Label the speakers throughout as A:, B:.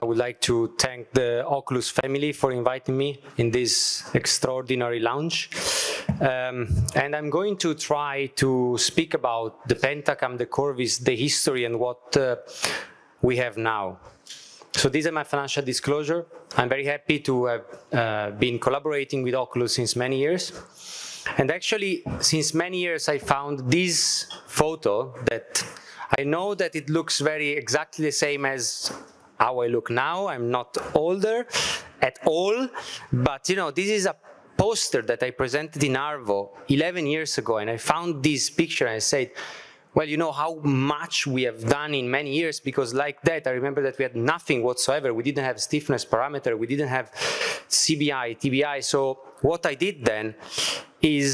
A: I would like to thank the Oculus family for inviting me in this extraordinary lounge. Um, and I'm going to try to speak about the Pentacam, the Corvis, the history, and what uh, we have now. So these are my financial disclosure. I'm very happy to have uh, been collaborating with Oculus since many years. And actually, since many years, I found this photo that I know that it looks very exactly the same as how I look now. I'm not older at all, but you know, this is a poster that I presented in Arvo 11 years ago, and I found this picture and I said, well, you know how much we have done in many years because like that, I remember that we had nothing whatsoever. We didn't have stiffness parameter. We didn't have CBI, TBI. So what I did then is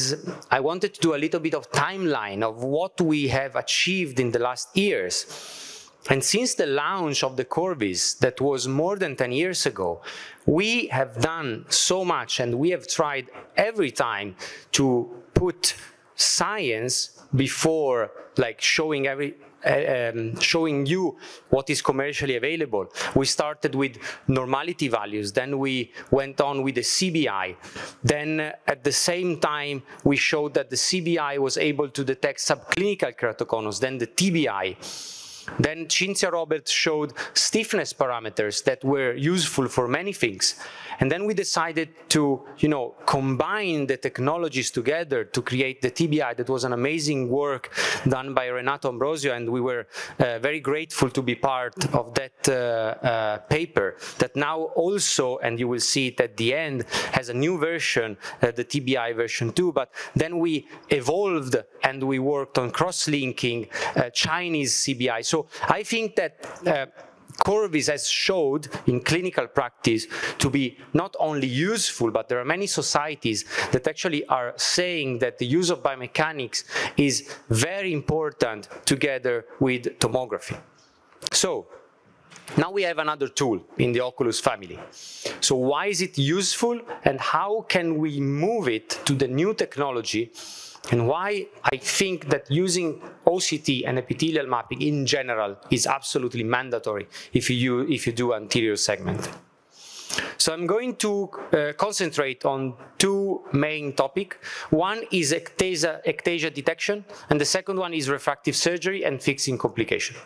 A: I wanted to do a little bit of timeline of what we have achieved in the last years. And since the launch of the Corvis, that was more than 10 years ago, we have done so much and we have tried every time to put science before like showing every uh, um, showing you what is commercially available. We started with normality values, then we went on with the CBI. Then uh, at the same time, we showed that the CBI was able to detect subclinical keratoconus, then the TBI. Then Cinzia Robert showed stiffness parameters that were useful for many things. And then we decided to, you know, combine the technologies together to create the TBI. That was an amazing work done by Renato Ambrosio, and we were uh, very grateful to be part of that uh, uh, paper that now also, and you will see it at the end, has a new version, uh, the TBI version 2, but then we evolved and we worked on cross-linking uh, Chinese CBI. So I think that uh, Corvis has showed in clinical practice to be not only useful, but there are many societies that actually are saying that the use of biomechanics is very important together with tomography. So now we have another tool in the Oculus family. So why is it useful and how can we move it to the new technology and why I think that using OCT and epithelial mapping in general is absolutely mandatory if you, if you do anterior segment. So I'm going to uh, concentrate on two main topics. One is ectasia, ectasia detection, and the second one is refractive surgery and fixing complication.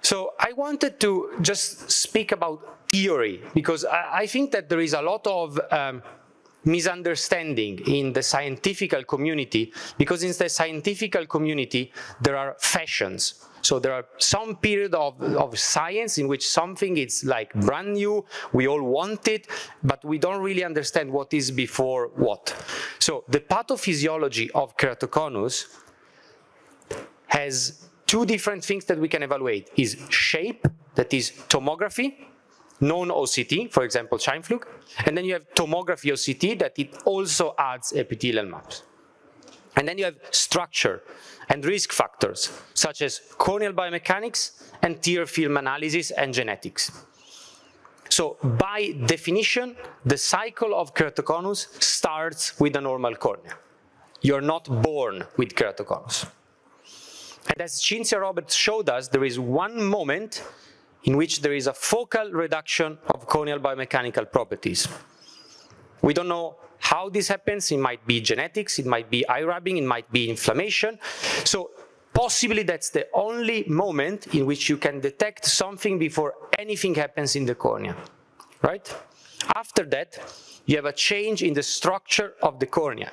A: So I wanted to just speak about theory, because I, I think that there is a lot of um, misunderstanding in the scientific community because in the scientific community there are fashions so there are some period of, of science in which something is like brand new, we all want it, but we don't really understand what is before what. So the pathophysiology of keratoconus has two different things that we can evaluate, is shape, that is tomography, non-OCT, for example, Scheimpflug, and then you have tomography OCT that it also adds epithelial maps. And then you have structure and risk factors, such as corneal biomechanics and tear film analysis and genetics. So by definition, the cycle of keratoconus starts with a normal cornea. You're not born with keratoconus. And as Cinzia Roberts showed us, there is one moment in which there is a focal reduction of corneal biomechanical properties. We don't know how this happens. It might be genetics, it might be eye rubbing, it might be inflammation. So possibly that's the only moment in which you can detect something before anything happens in the cornea, right? After that, you have a change in the structure of the cornea.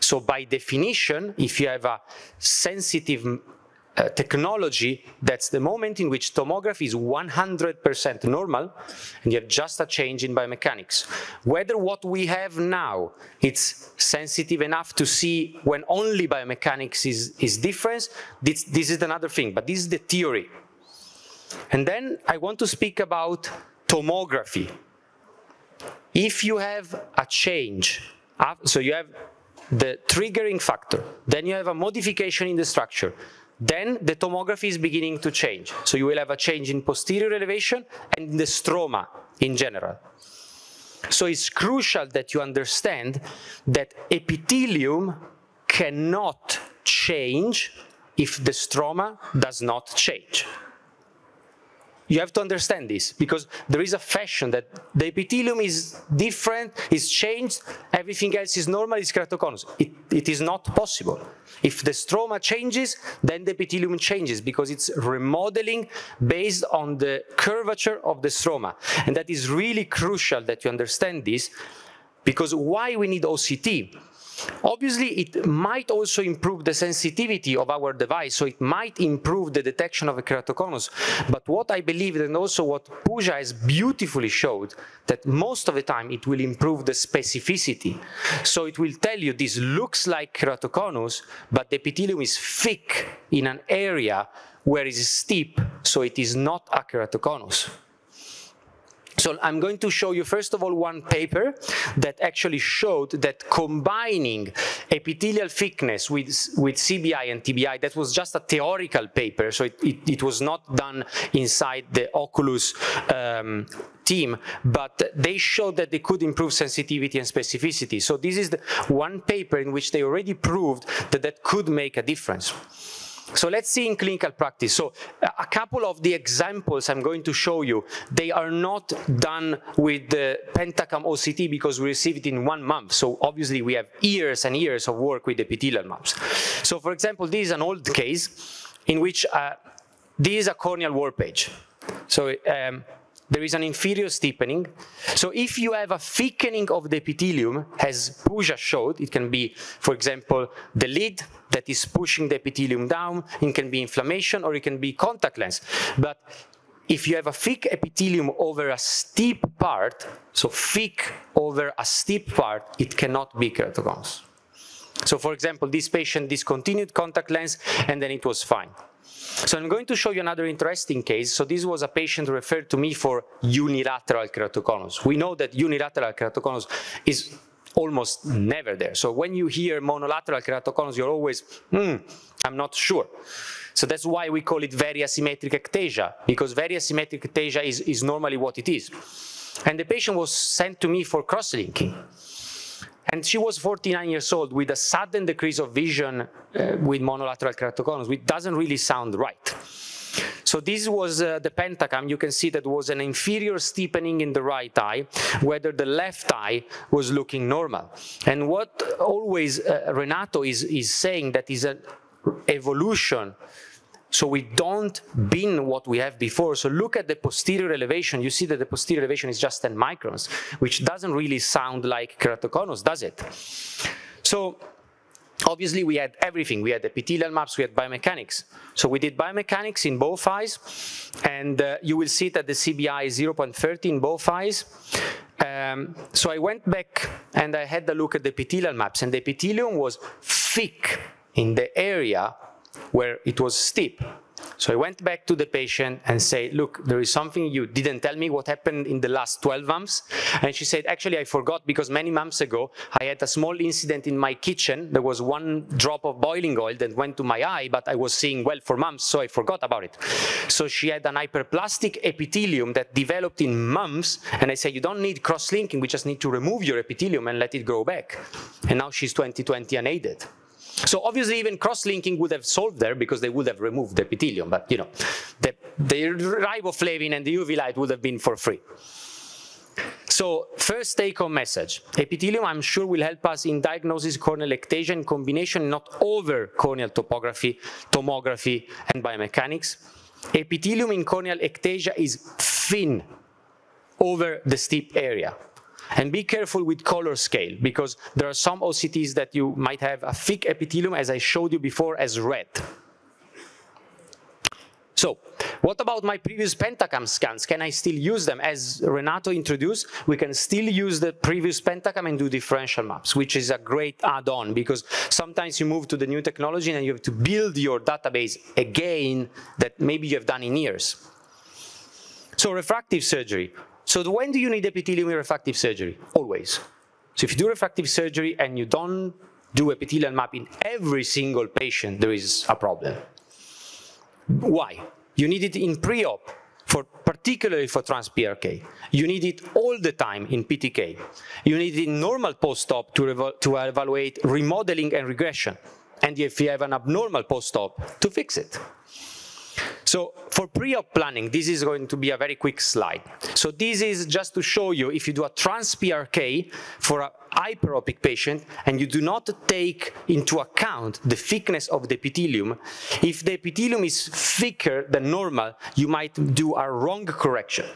A: So by definition, if you have a sensitive uh, technology, that's the moment in which tomography is 100% normal, and you have just a change in biomechanics. Whether what we have now, it's sensitive enough to see when only biomechanics is, is different, this, this is another thing, but this is the theory. And then I want to speak about tomography. If you have a change, so you have the triggering factor, then you have a modification in the structure, then the tomography is beginning to change. So you will have a change in posterior elevation and the stroma in general. So it's crucial that you understand that epithelium cannot change if the stroma does not change. You have to understand this because there is a fashion that the epithelium is different, is changed, everything else is normal, it's keratoconus. It, it is not possible. If the stroma changes, then the epithelium changes because it's remodeling based on the curvature of the stroma. And that is really crucial that you understand this because why we need OCT? Obviously, it might also improve the sensitivity of our device, so it might improve the detection of a keratoconus. But what I believe, and also what Pooja has beautifully showed, that most of the time it will improve the specificity. So it will tell you this looks like keratoconus, but the epithelium is thick in an area where it is steep, so it is not a keratoconus. So I'm going to show you first of all one paper that actually showed that combining epithelial thickness with, with CBI and TBI, that was just a theoretical paper, so it, it, it was not done inside the Oculus um, team, but they showed that they could improve sensitivity and specificity. So this is the one paper in which they already proved that that could make a difference. So let's see in clinical practice. So a couple of the examples I'm going to show you, they are not done with the Pentacam OCT because we received it in one month. So obviously we have years and years of work with epithelial maps. So for example, this is an old case in which uh, this is a corneal warpage. So um, there is an inferior steepening. So if you have a thickening of the epithelium, as Pooja showed, it can be, for example, the lid that is pushing the epithelium down, it can be inflammation, or it can be contact lens. But if you have a thick epithelium over a steep part, so thick over a steep part, it cannot be keratoconus. So for example, this patient discontinued contact lens and then it was fine. So I'm going to show you another interesting case. So this was a patient referred to me for unilateral keratoconus. We know that unilateral keratoconus is almost never there. So when you hear monolateral keratoconus, you're always, hmm, I'm not sure. So that's why we call it very asymmetric ectasia, because very asymmetric ectasia is, is normally what it is. And the patient was sent to me for cross-linking. And she was 49 years old with a sudden decrease of vision uh, with monolateral keratoconus, which doesn't really sound right. So this was uh, the pentacam. You can see that was an inferior steepening in the right eye, whether the left eye was looking normal. And what always uh, Renato is, is saying that is an evolution so we don't bin what we have before. So look at the posterior elevation. You see that the posterior elevation is just 10 microns, which doesn't really sound like keratoconus, does it? So obviously we had everything. We had epithelial maps, we had biomechanics. So we did biomechanics in both eyes, and uh, you will see that the CBI is 0.30 in both eyes. Um, so I went back and I had a look at the epithelial maps, and the epithelium was thick in the area where it was steep. So I went back to the patient and said, look, there is something you didn't tell me what happened in the last 12 months. And she said, actually, I forgot because many months ago, I had a small incident in my kitchen. There was one drop of boiling oil that went to my eye, but I was seeing well for months, so I forgot about it. So she had an hyperplastic epithelium that developed in months. And I said, you don't need cross-linking. We just need to remove your epithelium and let it grow back. And now she's 2020 unaided. So obviously even cross-linking would have solved there because they would have removed the epithelium, but you know, the, the riboflavin and the UV light would have been for free. So first take-home message. Epithelium, I'm sure, will help us in diagnosis corneal ectasia in combination, not over corneal topography, tomography, and biomechanics. Epithelium in corneal ectasia is thin over the steep area. And be careful with color scale because there are some OCTs that you might have a thick epithelium as I showed you before as red. So what about my previous Pentacam scans? Can I still use them? As Renato introduced, we can still use the previous Pentacam and do differential maps, which is a great add-on because sometimes you move to the new technology and you have to build your database again that maybe you have done in years. So refractive surgery. So when do you need epithelium refractive surgery? Always. So if you do refractive surgery and you don't do epithelial map in every single patient, there is a problem. Why? You need it in pre-op, for particularly for trans-PRK. You need it all the time in PTK. You need it in normal post-op to, to evaluate remodeling and regression. And if you have an abnormal post-op, to fix it. So for pre-op planning, this is going to be a very quick slide. So this is just to show you if you do a trans-PRK for a hyperopic patient and you do not take into account the thickness of the epithelium, if the epithelium is thicker than normal, you might do a wrong correction.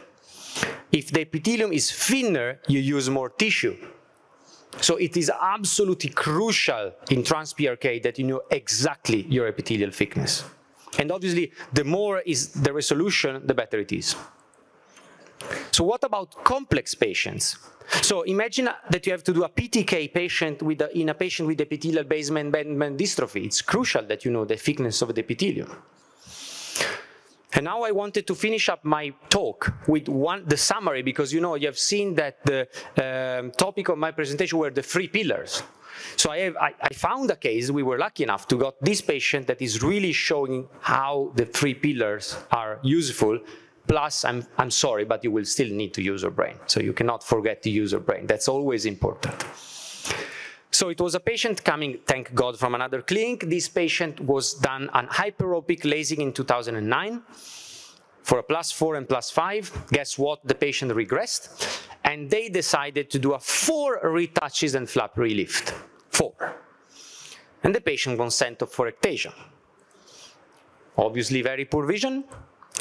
A: If the epithelium is thinner, you use more tissue. So it is absolutely crucial in trans-PRK that you know exactly your epithelial thickness. And obviously, the more is the resolution, the better it is. So what about complex patients? So imagine that you have to do a PTK patient with a, in a patient with epithelial basement band dystrophy. It's crucial that you know the thickness of the epithelium. And now I wanted to finish up my talk with one, the summary, because you know you have seen that the um, topic of my presentation were the three pillars. So I, have, I, I, found a case, we were lucky enough to got this patient that is really showing how the three pillars are useful. Plus, I'm, I'm sorry, but you will still need to use your brain. So you cannot forget to use your brain. That's always important. So it was a patient coming, thank God, from another clinic. This patient was done an hyperopic lasing in 2009 for a plus four and plus five. Guess what? The patient regressed and they decided to do a four retouches and flap relift. Four. And the patient consented for ectasia. Obviously very poor vision,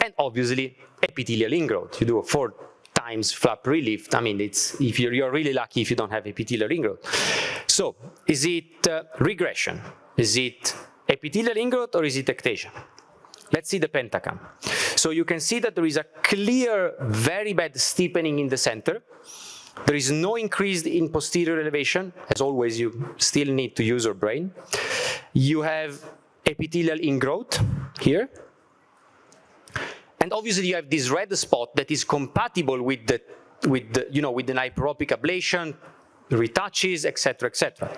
A: and obviously epithelial ingrowth. You do a four times flap relift. I mean, it's if you're, you're really lucky if you don't have epithelial ingrowth. So, is it uh, regression? Is it epithelial ingrowth or is it ectasia? Let's see the pentacam. So you can see that there is a clear, very bad steepening in the center. There is no increase in posterior elevation. As always, you still need to use your brain. You have epithelial ingrowth here. And obviously you have this red spot that is compatible with the, with the, you know, with the hyperopic ablation, retouches, etc., etc.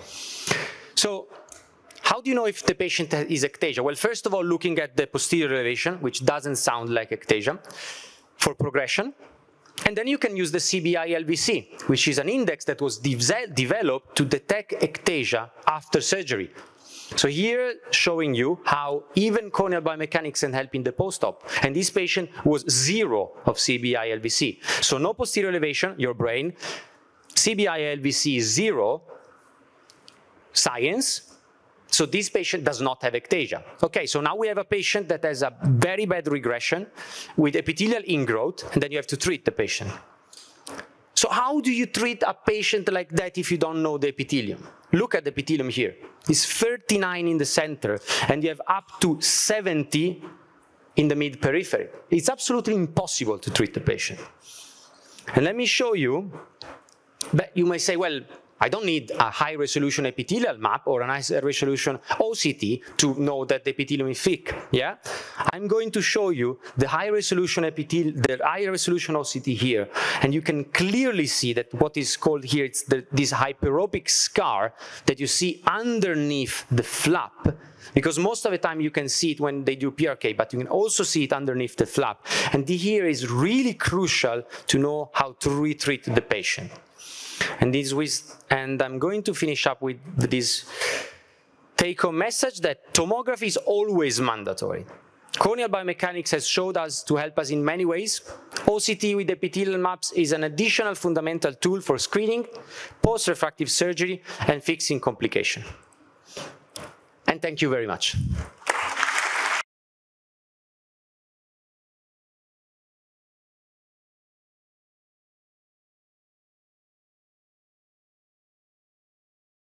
A: So how do you know if the patient is ectasia? Well, first of all, looking at the posterior elevation, which doesn't sound like ectasia, for progression. And then you can use the CBI-LVC, which is an index that was de developed to detect ectasia after surgery. So here showing you how even corneal biomechanics can help in the post-op. And this patient was zero of CBI-LVC. So no posterior elevation, your brain. CBI-LVC is zero. Science, so this patient does not have ectasia. Okay, so now we have a patient that has a very bad regression with epithelial ingrowth, and then you have to treat the patient. So how do you treat a patient like that if you don't know the epithelium? Look at the epithelium here. It's 39 in the center, and you have up to 70 in the mid-periphery. It's absolutely impossible to treat the patient. And let me show you, but you may say, well, I don't need a high resolution epithelial map or a nice resolution OCT to know that the epithelium is thick. Yeah, I'm going to show you the high resolution epithelial, the high resolution OCT here, and you can clearly see that what is called here it's the, this hyperopic scar that you see underneath the flap because most of the time you can see it when they do PRK, but you can also see it underneath the flap. And here is really crucial to know how to retreat the patient. And this was, and I'm going to finish up with this take-home message that tomography is always mandatory. Corneal biomechanics has showed us to help us in many ways. OCT with epithelial maps is an additional fundamental tool for screening, post-refractive surgery, and fixing complication. And thank you very much.